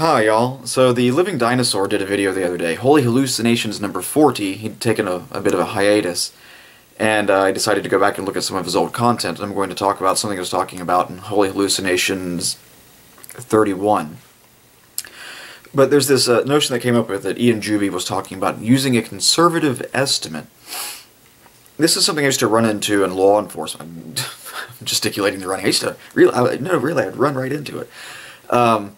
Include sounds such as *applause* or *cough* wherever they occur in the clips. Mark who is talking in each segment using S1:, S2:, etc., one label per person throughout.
S1: Hi, y'all. So the Living Dinosaur did a video the other day, Holy Hallucinations number 40. He'd taken a, a bit of a hiatus, and uh, I decided to go back and look at some of his old content. I'm going to talk about something I was talking about in Holy Hallucinations 31. But there's this uh, notion that came up with that Ian Juby was talking about using a conservative estimate. This is something I used to run into in law enforcement. *laughs* I'm gesticulating the running. I used to really, I, no, really, I'd run right into it. Um,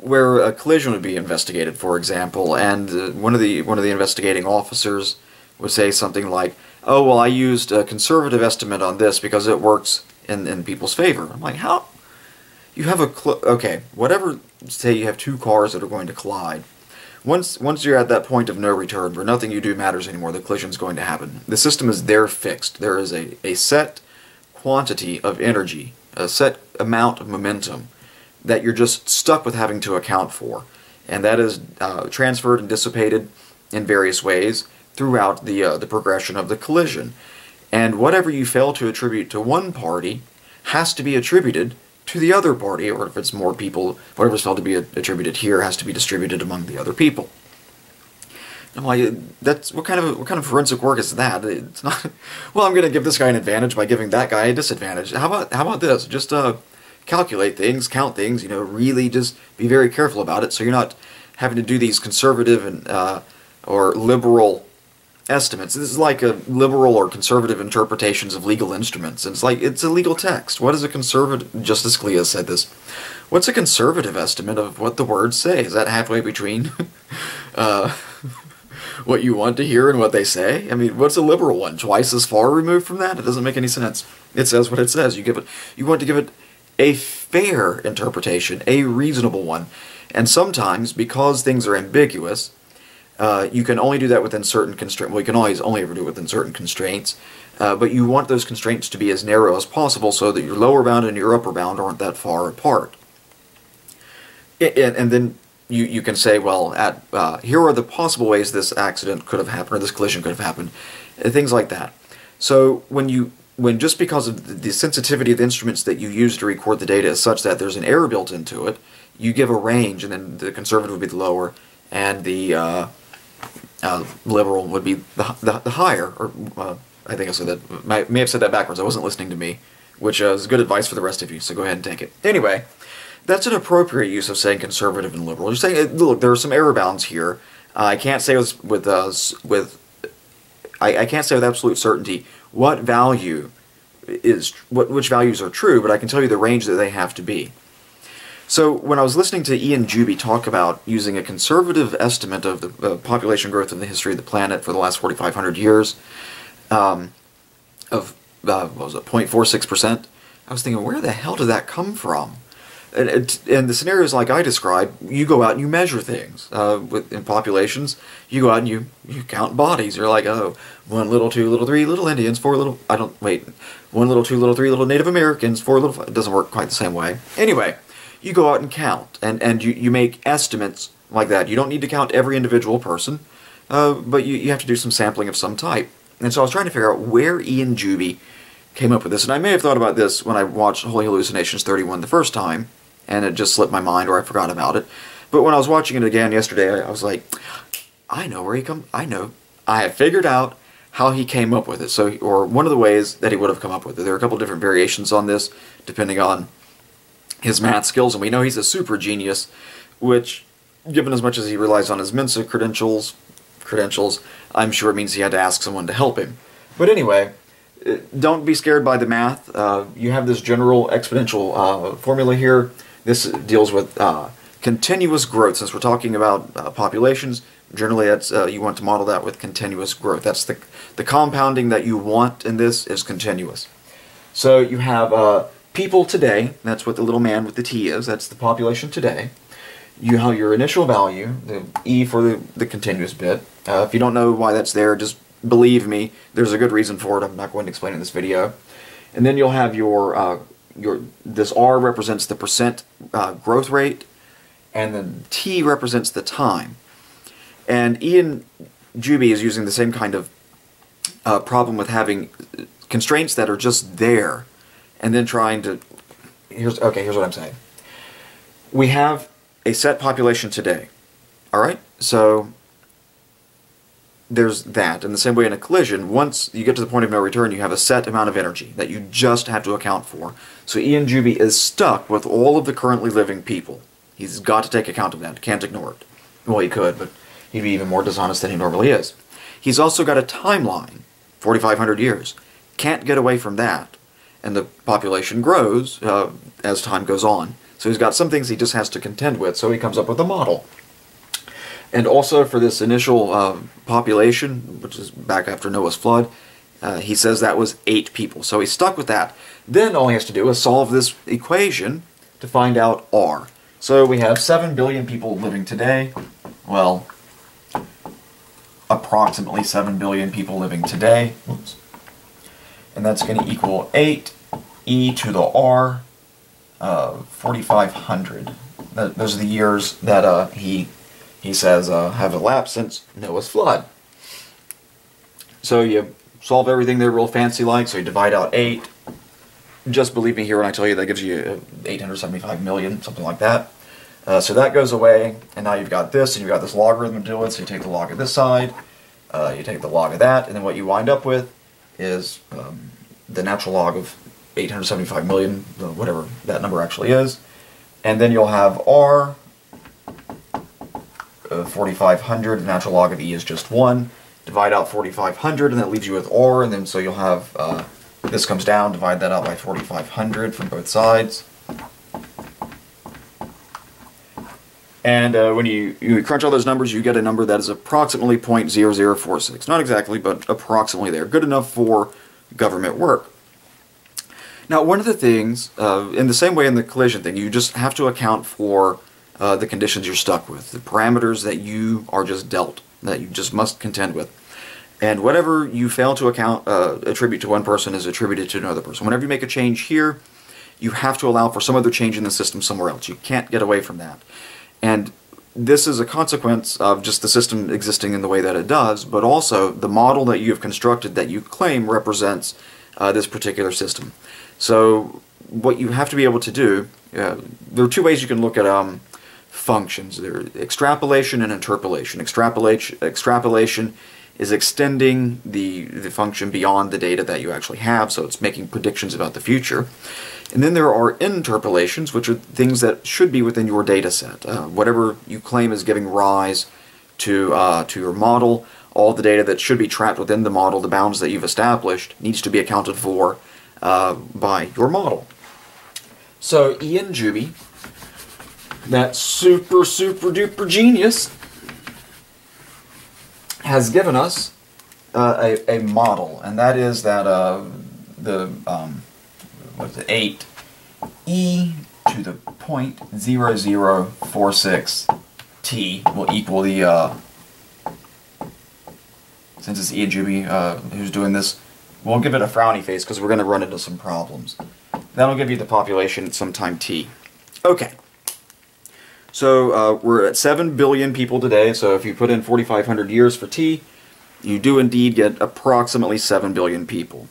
S1: where a collision would be investigated, for example, and uh, one of the one of the investigating officers would say something like, "Oh, well, I used a conservative estimate on this because it works in in people's favor." I'm like, "How? You have a okay, whatever. Say you have two cars that are going to collide. Once once you're at that point of no return, where nothing you do matters anymore, the collision's going to happen. The system is there fixed. There is a a set quantity of energy, a set amount of momentum." That you're just stuck with having to account for. And that is uh, transferred and dissipated in various ways throughout the, uh, the progression of the collision. And whatever you fail to attribute to one party has to be attributed to the other party, or if it's more people, whatever's failed to be attributed here has to be distributed among the other people. I'm like, that's what kind of what kind of forensic work is that? It's not. *laughs* Well, I'm going to give this guy an advantage by giving that guy a disadvantage. How about how about this? Just uh, calculate things, count things, you know, really just be very careful about it so you're not having to do these conservative and uh, or liberal estimates. This is like a liberal or conservative interpretations of legal instruments. It's like, it's a legal text. What is a conservative, Justice Scalia said this, what's a conservative estimate of what the words say? Is that halfway between *laughs* uh, what you want to hear and what they say? I mean, what's a liberal one? Twice as far removed from that? It doesn't make any sense. It says what it says. You give it, you want to give it a fair interpretation, a reasonable one. And sometimes, because things are ambiguous, uh, you can only do that within certain constraints. Well, you can always only ever do it within certain constraints, uh, but you want those constraints to be as narrow as possible so that your lower bound and your upper bound aren't that far apart. And, and, then you, you can say, well, at uh, here are the possible ways this accident could have happened or this collision could have happened, things like that. So when you when just because of the sensitivity of the instruments that you use to record the data is such that there's an error built into it, you give a range, and then the conservative would be the lower, and the uh, uh, liberal would be the, the, the higher. Or uh, I think I said that. I may have said that backwards. I wasn't listening to me, which uh, is good advice for the rest of you. So go ahead and take it. Anyway, that's an appropriate use of saying conservative and liberal. You're saying, look, there are some error bounds here. I can't say with with uh, with I, I can't say with absolute certainty what value is what which values are true, but I can tell you the range that they have to be. So when I was listening to Ian Juby talk about using a conservative estimate of the uh, population growth in the history of the planet for the last 4,500 years, um, of uh, what was it 0.46 percent, I was thinking, where the hell did that come from? And, and the scenarios like I described, you go out and you measure things. Uh, with, in populations, you go out and you, you count bodies. You're like, oh, one little, two little, three little Indians, four little, I don't, wait, one little, two little, three little Native Americans, four little, it doesn't work quite the same way. Anyway, you go out and count, and, and you, you make estimates like that. You don't need to count every individual person, uh, but you, you have to do some sampling of some type. And so I was trying to figure out where Ian Juby came up with this. And I may have thought about this when I watched Holy Hallucinations 31 the first time, and it just slipped my mind or I forgot about it. But when I was watching it again yesterday, I was like, I know where he come. I know. I have figured out how he came up with it. So, or one of the ways that he would have come up with it. There are a couple different variations on this, depending on his math skills, and we know he's a super genius, which, given as much as he relies on his Mensa credentials, credentials, I'm sure it means he had to ask someone to help him. But anyway, uh, don't be scared by the math. Uh, you have this general exponential uh, formula here this deals with uh, continuous growth. Since we're talking about uh, populations, generally that's uh, you want to model that with continuous growth. That's the the compounding that you want in this is continuous. So you have uh, people today. That's what the little man with the T is. That's the population today. You have your initial value, the E for the, the continuous bit. Uh, if you don't know why that's there, just believe me, there's a good reason for it. I'm not going to explain in this video. And then you'll have your uh, your this R represents the percent uh, growth rate, and then T represents the time. And Ian Juby is using the same kind of uh, problem with having constraints that are just there, and then trying to. Here's okay. Here's what I'm saying. We have a set population today. Alright? So there's that. In the same way in a collision, once you get to the point of no return, you have a set amount of energy that you just have to account for. So Ian Juby is stuck with all of the currently living people. He's got to take account of that. Can't ignore it. Well, he could, but he'd be even more dishonest than he normally is. He's also got a timeline, 4,500 years. Can't get away from that. And the population grows uh, as time goes on. So he's got some things he just has to contend with, so he comes up with a model. And also for this initial uh, population, which is back after Noah's flood, uh, he says that was eight people. So he's stuck with that. Then all he has to do is solve this equation to find out R. So we have 7 billion people living today. Well, approximately 7 billion people living today. Oops. And that's going to equal 8 e to the r, uh, 4,500. Those are the years that uh, he he says uh, have elapsed since Noah's flood. So you solve everything there real fancy like, so you divide out 8. Just believe me here when I tell you that gives you uh, 875 million, something like that. Uh, so that goes away, and now you've got this, and you've got this logarithm to do it, so you take the log of this side, uh, you take the log of that, and then what you wind up with is um, the natural log of 875 million, whatever that number actually is, and then you'll have r, uh, 4500, the natural log of e is just 1, divide out 4500, and that leaves you with r, and then so you'll have, uh, this comes down, divide that out by 4500 from both sides, And uh, when you, you crunch all those numbers, you get a number that is approximately 0.0046. Not exactly, but approximately there. Good enough for government work. Now, one of the things, uh, in the same way in the collision thing, you just have to account for uh, the conditions you're stuck with, the parameters that you are just dealt, that you just must contend with. And whatever you fail to account, uh, attribute to one person is attributed to another person. Whenever you make a change here, you have to allow for some other change in the system somewhere else. You can't get away from that. And this is a consequence of just the system existing in the way that it does, but also the model that you have constructed that you claim represents uh, this particular system. So what you have to be able to do, uh, there are two ways you can look at um, functions. There extrapolation and interpolation. Extrapolation, extrapolation is extending the, the function beyond the data that you actually have, so it's making predictions about the future. And then there are interpolations, which are things that should be within your data set. Uh, whatever you claim is giving rise to, uh, to your model, all the data that should be trapped within the model, the bounds that you've established, needs to be accounted for uh, by your model. So Ian Juby, that super, super duper genius, has given us uh, a, a model, and that is that uh, the um, what's it, 8 e to the point zero zero four six t will equal the, uh, since it's Ian Juby uh, who's doing this, we'll give it a frowny face because we're going to run into some problems. That'll give you the population at some time t. Okay. So uh, we're at 7 billion people today, so if you put in 4,500 years for t, you do indeed get approximately 7 billion people.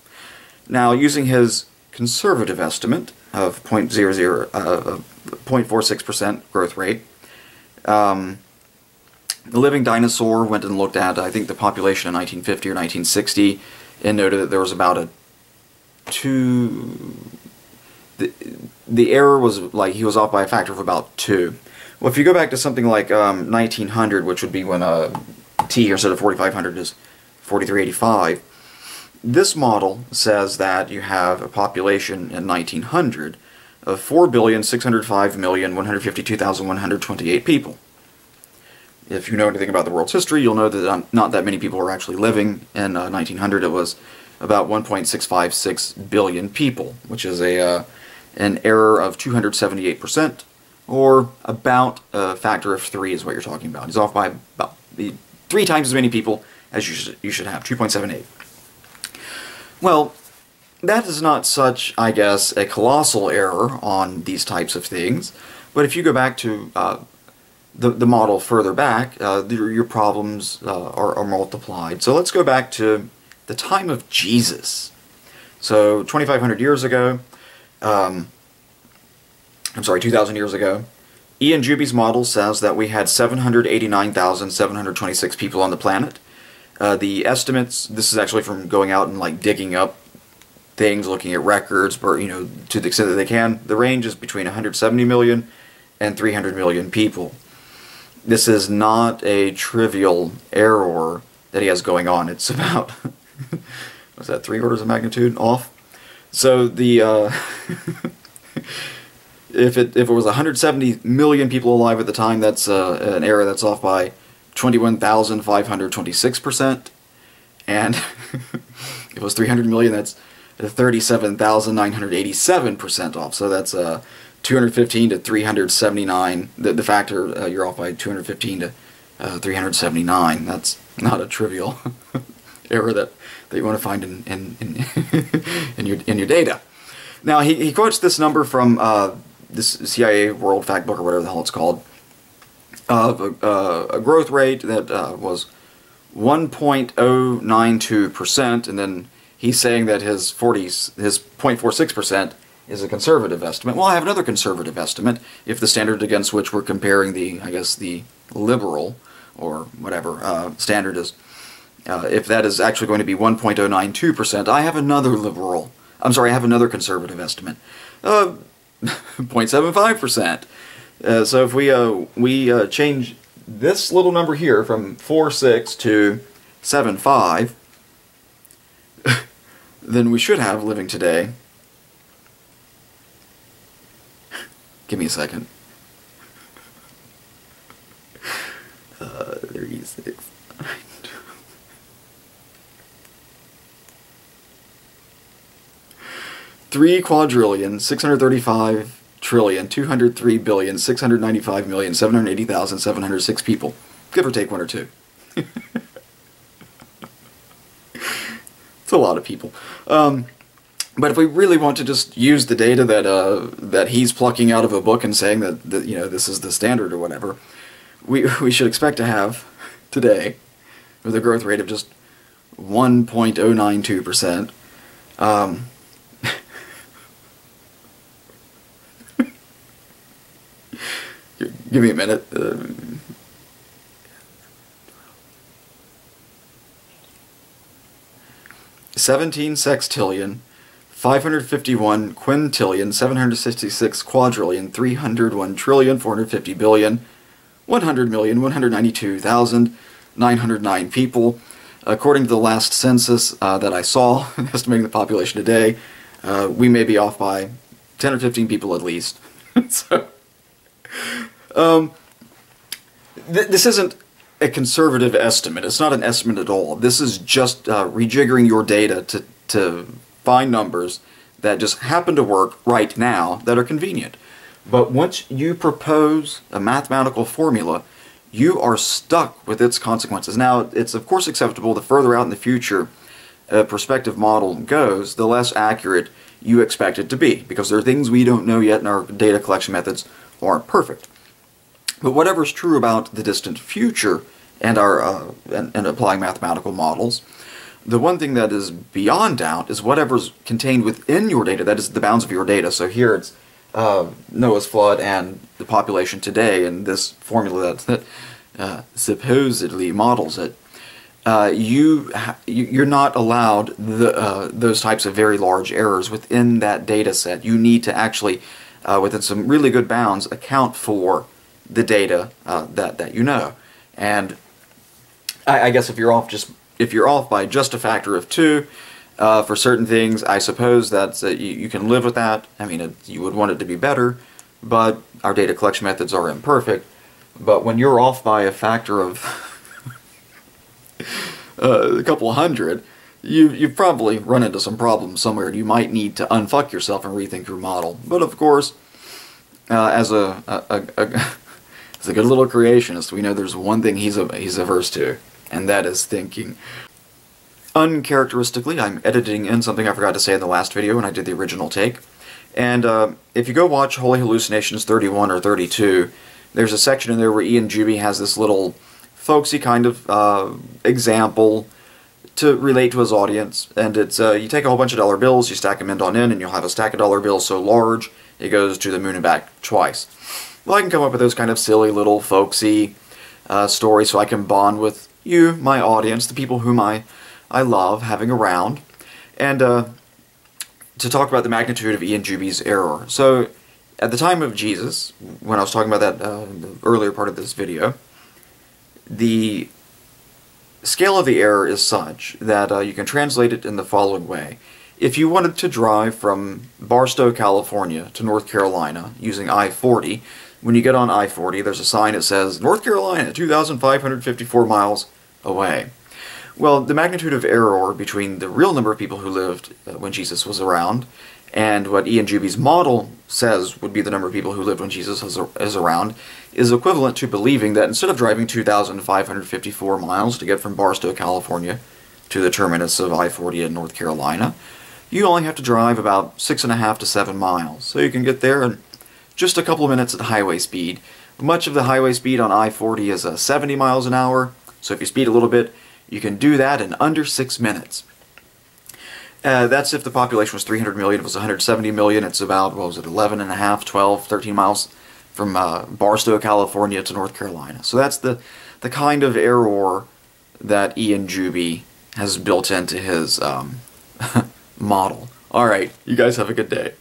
S1: Now, using his conservative estimate of 0.00, uh, 0.46% growth rate. Um, the Living Dinosaur went and looked at, I think, the population in 1950 or 1960 and noted that there was about a two. The, the error was like he was off by a factor of about two. Well, if you go back to something like um, 1900, which would be when uh, T instead of 4500 is 4385 this model says that you have a population in 1900 of 4,605,152,128 people. If you know anything about the world's history, you'll know that not that many people were actually living in uh, 1900. It was about 1.656 billion people, which is a uh, an error of 278%, or about a factor of 3 is what you're talking about. He's off by about three times as many people as you should, you should have, 2.78. Well, that is not such, I guess, a colossal error on these types of things. But if you go back to uh, the, the model further back, uh, the, your problems uh, are, are, multiplied. So let's go back to the time of Jesus. So 2,500 years ago, um, I'm sorry, 2,000 years ago, Ian Juby's model says that we had 789,726 people on the planet. Uh, the estimates, this is actually from going out and like digging up things, looking at records, but you know, to the extent that they can, the range is between 170 million and 300 million people. This is not a trivial error that he has going on. It's *laughs* about, was that, three orders of magnitude off? So the, uh, *laughs* if it if it was 170 million people alive at the time, that's uh, an error that's off by 21,526 percent, and *laughs* if it was 300 million, that's 37,987 percent off. So that's uh, 215 to 379. The, the factor uh, you're off by 215 to uh, 379. That's not a trivial *laughs* error that, that you want to find in in, in, *laughs* in your in your data. Now he, he quotes this number from uh, this CIA World Factbook or whatever the hell it's called of a, uh, a growth rate that uh, was 1.092%, and then he's saying that his 40s, his 0.46% is a conservative estimate. Well, I have another conservative estimate if the standard against which we're comparing the, I guess, the liberal or whatever uh, standard is, uh, if that is actually going to be 1.092%, I have another liberal. I'm sorry, I have another conservative estimate. Uh, 0.75%. *laughs* Uh, so if we uh, we uh, change this little number here from 46 to 75, *laughs* then we should have living today. Give me a second. Uh, 36. Three quadrillion, 635 trillion, 203 billion, 695 million, 780,706 people. Give or take one or two. *laughs* it's a lot of people. Um, but if we really want to just use the data that uh, that he's plucking out of a book and saying that, that you know this is the standard or whatever, we *laughs* we should expect to have today with a growth rate of just 1.092 percent. Um, Give me a minute. Uh, Seventeen sextillion, five hundred fifty-one quintillion, seven hundred sixty-six quadrillion, three hundred one trillion, four hundred fifty billion, one hundred million, one hundred ninety-two thousand, nine hundred nine people. According to the last census uh, that I saw, *laughs* estimating the population today, uh, we may be off by 10 or 15 people at least. *laughs* so, um, th this isn't a conservative estimate. It's not an estimate at all. This is just uh, rejiggering your data to, to find numbers that just happen to work right now that are convenient. But once you propose a mathematical formula, you are stuck with its consequences. Now, it's of course acceptable the further out in the future a prospective model goes, the less accurate you expect it to be, because there are things we don't know yet in our data collection methods aren't perfect. But whatever's true about the distant future and our uh, and, and applying mathematical models, the one thing that is beyond doubt is whatever's contained within your data, that is the bounds of your data. So here it's uh, Noah's flood and the population today, and this formula that, that uh, supposedly models it. Uh, you you're not allowed the, uh, those types of very large errors within that data set. You need to actually, uh, within some really good bounds, account for the data uh, that that you know. And I, I, guess if you're off just if you're off by just a factor of two uh, for certain things, I suppose that uh, you, you, can live with that. I mean, it, you would want it to be better, but our data collection methods are imperfect. But when you're off by a factor of *laughs* uh, a couple hundred, you you've probably run into some problems somewhere. You might need to unfuck yourself and rethink your model. But of course, uh, as a, a, a He's *laughs* a good little creationist. We know there's one thing he's, a, he's averse to, and that is thinking. Uncharacteristically, I'm editing in something I forgot to say in the last video when I did the original take. And uh, if you go watch Holy Hallucinations 31 or 32, there's a section in there where Ian Juby has this little folksy kind of uh, example to relate to his audience. And it's uh, you take a whole bunch of dollar bills, you stack them end on end, and you'll have a stack of dollar bills so large it goes to the moon and back twice. Well, I can come up with those kind of silly little folksy uh, stories so I can bond with you, my audience, the people whom I, I love having around, and uh, to talk about the magnitude of Ian Juby's error. So, at the time of Jesus, when I was talking about that uh, earlier part of this video, the scale of the error is such that uh, you can translate it in the following way. If you wanted to drive from Barstow, California to North Carolina using I-40, when you get on I-40, there's a sign that says, North Carolina, 2,554 miles away. Well, the magnitude of error between the real number of people who lived uh, when Jesus was around and what Ian Juby's model says would be the number of people who lived when Jesus is, around is equivalent to believing that instead of driving 2,554 miles to get from Barstow, California to the terminus of I-40 in North Carolina, you only have to drive about six and a half to seven miles. So you can get there in just a couple of minutes at highway speed. Much of the highway speed on I-40 is uh, 70 miles an hour, so if you speed a little bit, you can do that in under six minutes. Uh, that's if the population was 300 million. If it was 170 million, it's about, what was it, 11 and a half, 12, 13 miles from uh, Barstow, California to North Carolina. So that's the, the kind of error that Ian Juby has built into his um, *laughs* model. All right, you guys have a good day.